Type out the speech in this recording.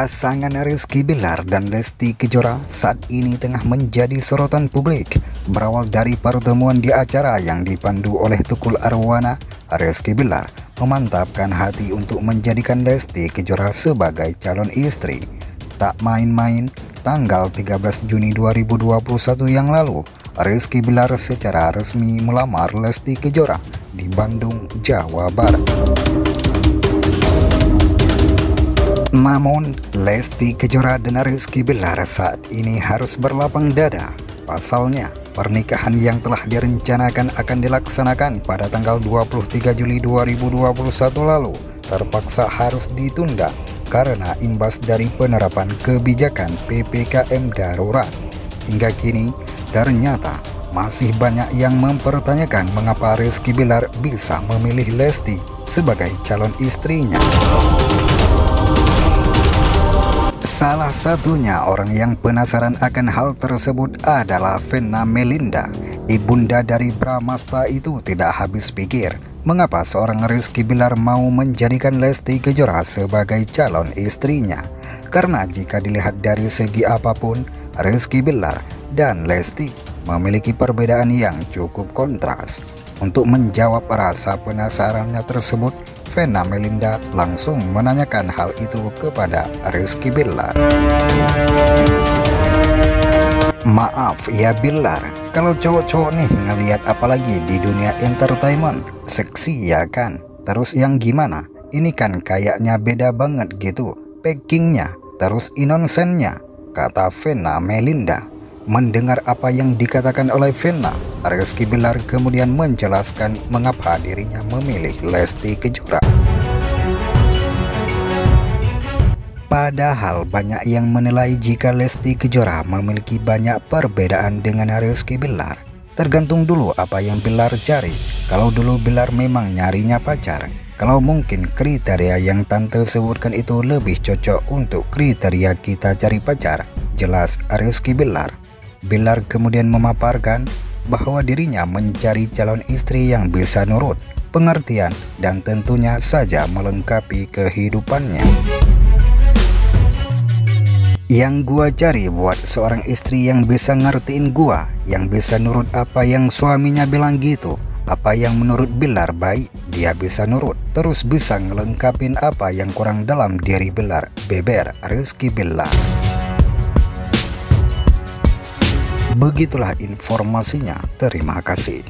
Pasangan Rizky Bilar dan Lesti Kejora saat ini tengah menjadi sorotan publik. Berawal dari pertemuan di acara yang dipandu oleh Tukul Arwana Rizky Bilar memantapkan hati untuk menjadikan Lesti Kejora sebagai calon istri. Tak main-main, tanggal 13 Juni 2021 yang lalu Rizky Bilar secara resmi melamar Lesti Kejora di Bandung, Jawa Barat namun, Lesti Kejora dan Rizky Bilar saat ini harus berlapang dada. Pasalnya, pernikahan yang telah direncanakan akan dilaksanakan pada tanggal 23 Juli 2021 lalu terpaksa harus ditunda karena imbas dari penerapan kebijakan PPKM darurat. Hingga kini, ternyata masih banyak yang mempertanyakan mengapa Rizky Bilar bisa memilih Lesti sebagai calon istrinya. Salah satunya orang yang penasaran akan hal tersebut adalah Vena Melinda. Ibunda dari Bramasta itu tidak habis pikir mengapa seorang Rizky Bilar mau menjadikan Lesti Kejora sebagai calon istrinya. Karena jika dilihat dari segi apa pun, Rizky Bilar dan Lesti memiliki perbedaan yang cukup kontras. Untuk menjawab rasa penasarannya tersebut, Vena Melinda langsung menanyakan hal itu kepada Rizky Billar. Maaf ya Billar, kalau cowok-cowok nih ngelihat apalagi di dunia entertainment, seksi ya kan? Terus yang gimana? Ini kan kayaknya beda banget gitu, packingnya, terus inonsennya, kata Vena Melinda. Mendengar apa yang dikatakan oleh Vena, Rizky Bilar kemudian menjelaskan mengapa dirinya memilih Lesti Kejora. Padahal banyak yang menilai jika Lesti Kejora memiliki banyak perbedaan dengan Rizky Bilar. Tergantung dulu apa yang Bilar cari. Kalau dulu Bilar memang nyarinya pacar, kalau mungkin kriteria yang tante sebutkan itu lebih cocok untuk kriteria kita cari pacar, jelas Rizky Bilar. Bilar kemudian memaparkan bahwa dirinya mencari calon istri yang bisa nurut, pengertian, dan tentunya saja melengkapi kehidupannya. Yang gua cari buat seorang istri yang bisa ngertiin gua, yang bisa nurut apa yang suaminya bilang gitu. Apa yang menurut Bilar baik, dia bisa nurut. Terus bisa ngelengkapin apa yang kurang dalam diri Bilar. Beber Rizky Bilar. Begitulah informasinya. Terima kasih.